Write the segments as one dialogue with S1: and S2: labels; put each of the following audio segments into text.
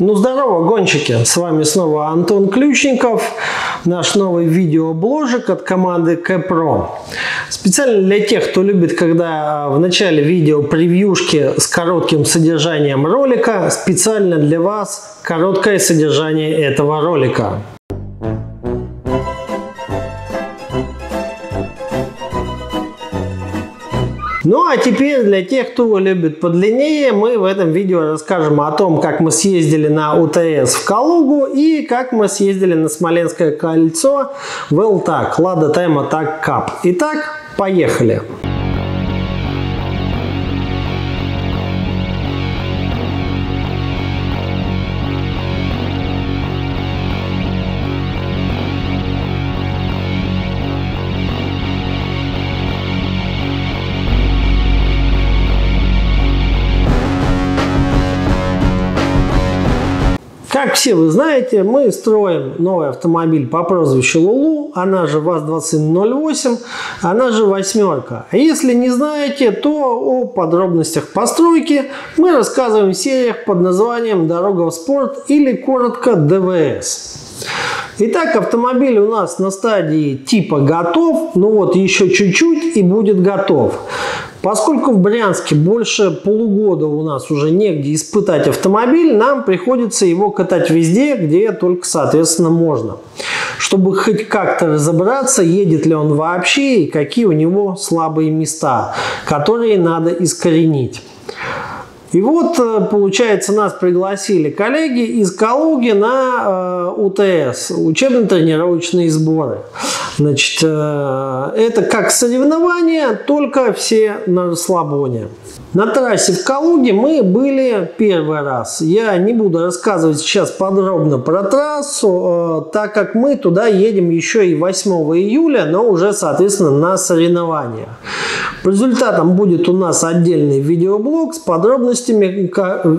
S1: Ну здорово, гонщики! С вами снова Антон Ключников, наш новый видеобложик от команды КПРО. Специально для тех, кто любит, когда в начале видео превьюшки с коротким содержанием ролика, специально для вас короткое содержание этого ролика. Ну а теперь для тех, кто любит подлиннее, мы в этом видео расскажем о том, как мы съездили на УТС в Калугу и как мы съездили на Смоленское кольцо в ЛТАК, Лада Тайма Так Кап. Итак, поехали! Поехали! Как все вы знаете, мы строим новый автомобиль по прозвищу Лулу, она же ВАЗ-2108, она же восьмерка. Если не знаете, то о подробностях постройки мы рассказываем в сериях под названием «Дорога в спорт» или коротко «ДВС». Итак, автомобиль у нас на стадии типа готов, ну вот еще чуть-чуть и будет готов. Поскольку в Брянске больше полугода у нас уже негде испытать автомобиль, нам приходится его катать везде, где только, соответственно, можно. Чтобы хоть как-то разобраться, едет ли он вообще и какие у него слабые места, которые надо искоренить. И вот, э, получается, нас пригласили коллеги из Калуги на э, УТС, учебно-тренировочные сборы. Значит, э, это как соревнования, только все на расслабоне. На трассе в Калуге мы были первый раз. Я не буду рассказывать сейчас подробно про трассу, э, так как мы туда едем еще и 8 июля, но уже, соответственно, на соревнования. По результатам будет у нас отдельный видеоблог с подробностями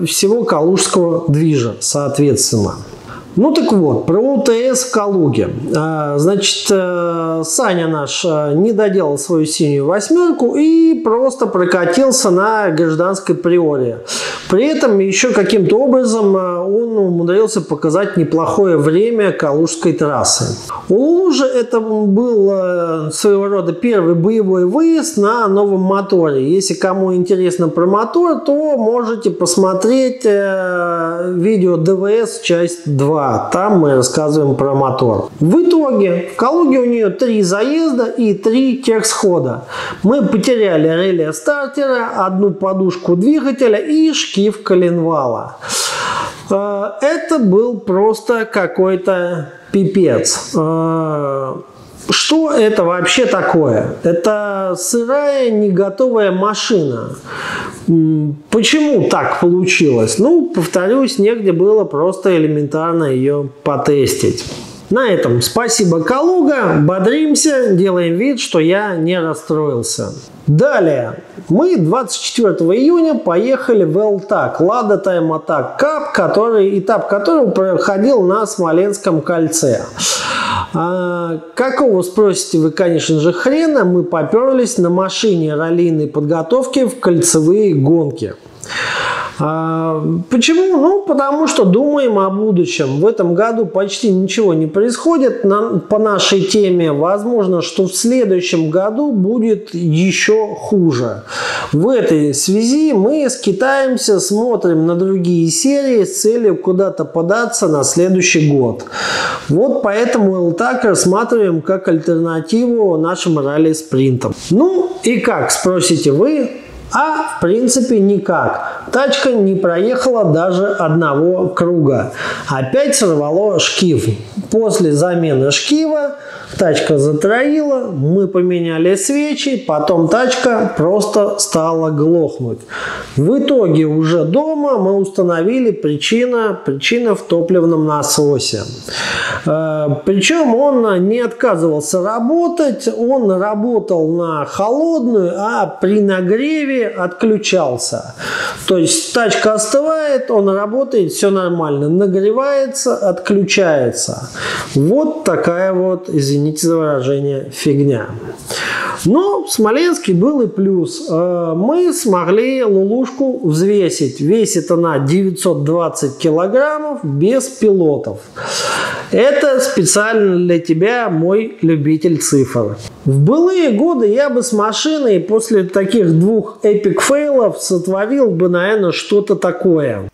S1: всего калужского движа, соответственно. Ну так вот, про УТС в Калуге. А, значит, э, Саня наш э, не доделал свою синюю восьмерку и просто прокатился на гражданской приоре. При этом еще каким-то образом э, он умудрился показать неплохое время Калужской трассы. У Лужи это был своего рода первый боевой выезд на новом моторе. Если кому интересно про мотор, то можете посмотреть видео ДВС часть 2 там мы рассказываем про мотор. В итоге в Калуге у нее три заезда и три техсхода. Мы потеряли реле стартера, одну подушку двигателя и шкив коленвала. Э, это был просто какой-то пипец. Что это вообще такое? Это сырая, не готовая машина. Почему так получилось? Ну, повторюсь, негде было просто элементарно ее потестить. На этом спасибо, Калуга. Бодримся, делаем вид, что я не расстроился. Далее, мы 24 июня поехали в ЛТАК, Лада Тайм Атак Кап, который, этап которого проходил на Смоленском кольце. А, какого, спросите вы, конечно же, хрена, мы поперлись на машине раллийной подготовки в кольцевые гонки. А, почему? Ну, потому что думаем о будущем. В этом году почти ничего не происходит на, по нашей теме. Возможно, что в следующем году будет еще хуже. В этой связи мы скитаемся, смотрим на другие серии с целью куда-то податься на следующий год. Вот поэтому ЛТАК рассматриваем как альтернативу нашим ралли-спринтам. Ну и как, спросите вы? А в принципе никак. Тачка не проехала даже одного круга. Опять сорвало шкив. После замены шкива Тачка затроила, мы поменяли свечи, потом тачка просто стала глохнуть. В итоге уже дома мы установили причина, причина в топливном насосе. Э, Причем он не отказывался работать, он работал на холодную, а при нагреве отключался. То есть тачка остывает, он работает, все нормально, нагревается, отключается. Вот такая вот, извините, за выражение, фигня. Но в Смоленске был и плюс. Э, мы смогли Лулушку взвесить. Весит она 920 килограммов без пилотов. Это специально для тебя, мой любитель цифр. В былые годы я бы с машиной после таких двух эпик фейлов сотворил бы, наверное, что-то такое.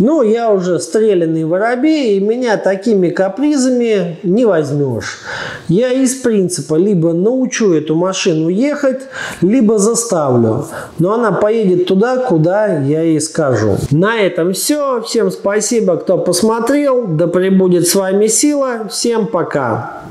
S1: Но я уже стрелянный воробей, и меня такими капризами не возьмешь. Я из принципа либо научу эту машину ехать, либо заставлю. Но она поедет туда, куда я ей скажу. На этом все. Всем спасибо, кто посмотрел. Да пребудет с вами сила. Всем пока.